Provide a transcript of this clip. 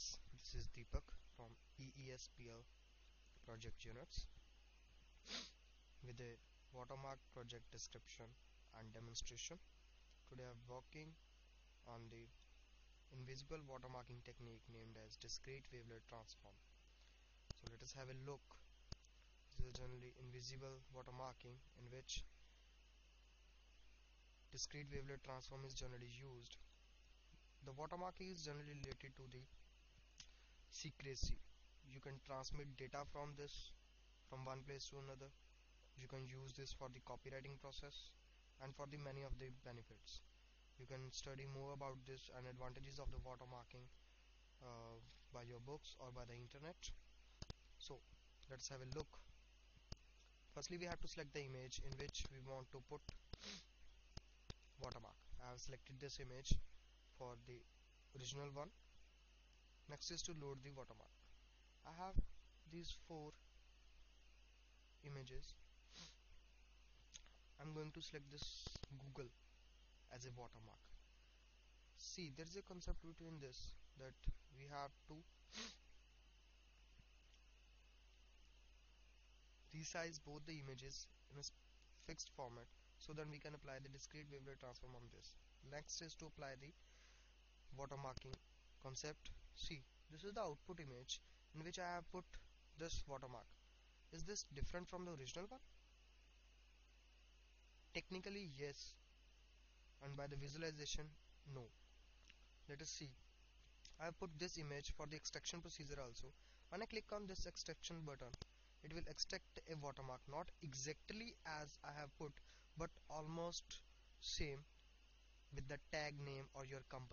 friends, this is Deepak from EESPL project units with a watermark project description and demonstration. Today I'm working on the invisible watermarking technique named as discrete wavelet transform. So let us have a look. This is generally invisible watermarking in which discrete wavelet transform is generally used the watermarking is generally related to the secrecy. You can transmit data from this from one place to another. You can use this for the copyrighting process and for the many of the benefits. You can study more about this and advantages of the watermarking uh, by your books or by the internet. So let's have a look. Firstly we have to select the image in which we want to put watermark. I have selected this image for the original one next is to load the watermark I have these four images. I'm going to select this Google as a watermark see there is a concept between this that we have to resize both the images in a fixed format so that we can apply the discrete wavelet transform on this. Next is to apply the watermarking concept see this is the output image in which I have put this watermark. Is this different from the original one? Technically yes. And by the visualization no. Let us see. I have put this image for the extraction procedure also. When I click on this extraction button it will extract a watermark. Not exactly as I have put but almost same with the tag name or your company